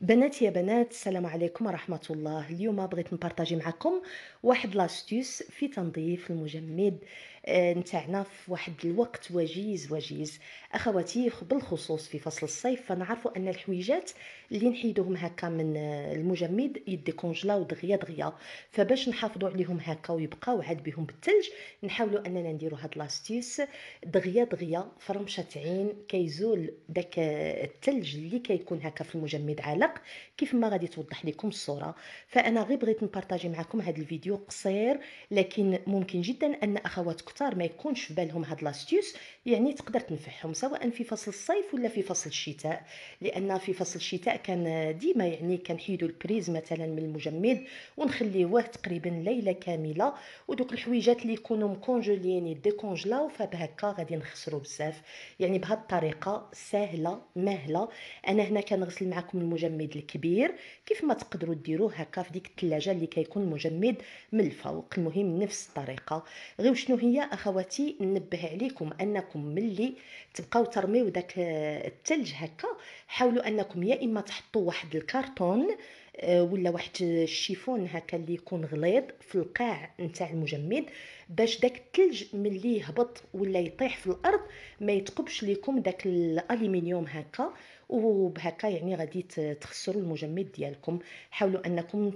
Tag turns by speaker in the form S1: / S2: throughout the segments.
S1: بناتي يا بنات السلام عليكم ورحمة الله. اليوم بغيت نبارطاجي معكم واحد لاستيوس في تنظيف المجمد آه، نتاعنا في واحد الوقت وجيز وجيز. أخواتي بالخصوص في فصل الصيف فنعرفوا أن الحويجات اللي نحيدوهم هكا من آه، المجمد يديكونجلاو دغيا دغيا. فباش نحافظوا عليهم هكا ويبقاو عاد بهم بالثلج نحاولوا أننا نديروا هاد لاستيوس دغيا دغيا فرمشة عين كيزول داك آه، الثلج اللي كيكون هكا في المجمد عالق كيف ما غادي توضح لكم الصورة. فأنا غير بغيت نبارطاجي معكم هذا الفيديو قصير لكن ممكن جدا أن اخواتكم كثار ما يكونش في بالهم هاد l'astuce يعني تقدر تنفعهم سواء في فصل الصيف ولا في فصل الشتاء. لأن في فصل الشتاء كان ديما يعني كنحيدوا ال prise مثلا من المجمد ونخليوه تقريبا ليلة كاملة. ودوك الحويجات اللي يكونوا مكونجولين ديكونجلاو فبهكا غادي نخسروا بزاف. يعني بهاد الطريقة سهلة ماهله أنا هنا كنغسل معكم المجمد الكبير كيف ما تقدروا ديروه هكا في ديك الثلاجه اللي كيكون المجمد من الفوق. المهم نفس الطريقة. غير شنو هي؟ أخواتي ننبه عليكم أنكم ملي تبقاو ترميو داك الثلج هكا حاولوا أنكم يا إما تحطوا واحد الكرتون آه، ولا واحد الشيفون هكا اللي يكون غليظ في القاع نتاع المجمد باش داك الثلج ملي يهبط ولا يطيح في الأرض ما يتقبش لكم داك الألومنيوم هكا. وبهكا يعني غادي تخسروا المجمد ديالكم حاولوا أنكم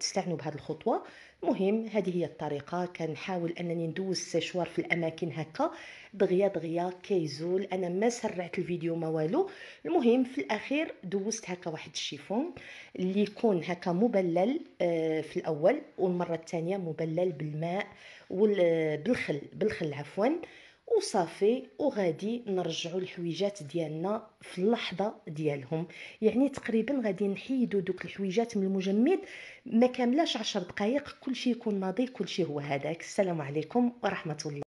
S1: تستعنوا بهذه الخطوة. مهم هذه هي الطريقة. كنحاول أنني ندوز السيشوار في الأماكن هكا. دغيا دغيا كيزول. أنا ما سرعت الفيديو ما والو. المهم في الأخير دوزت هكا واحد الشيفون اللي يكون هكا مبلل آه، في الأول والمرة الثانية مبلل بالماء بالخل بالخل عفوا. وصافي وغادي نرجعوا الحويجات ديالنا في اللحظة ديالهم. يعني تقريبا غادي نحيدوا دوك الحويجات من المجمد ما كاملاش عشر دقائق كلشي يكون ناضي كلشي هو هذاك. السلام عليكم ورحمة الله.